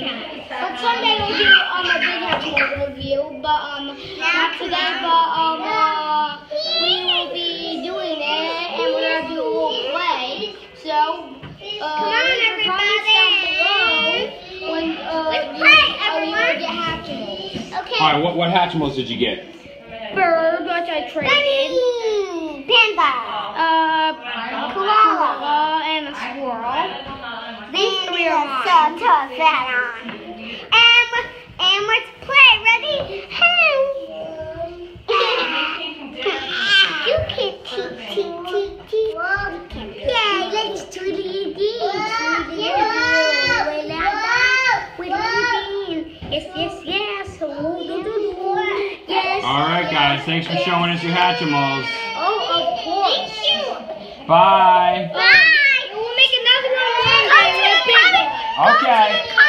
someday we'll do um a big Hatchimals review, but um not today. But um uh, we will be doing it, and we're gonna do a little play. So uh, Come on, leave your comments down below when uh Let's you, play, uh, everyone. get Hatchimals. Okay. All right, what, what Hatchimals did you get? Bird, which I traded. Bunny. Panda. Uh, Koala. koala and a squirrel. These three are mine. So that on. And, and let's play. Ready? you can teach, teach, teach, teach. You can play. Let's do it again. Yes, yes, yes. Do, do, do. Yes. All right, guys. Thanks for showing us your Hatchimals. Oh, of course. Thank you. Bye. Bye. We'll make another one. Go to the comment. Go to Okay.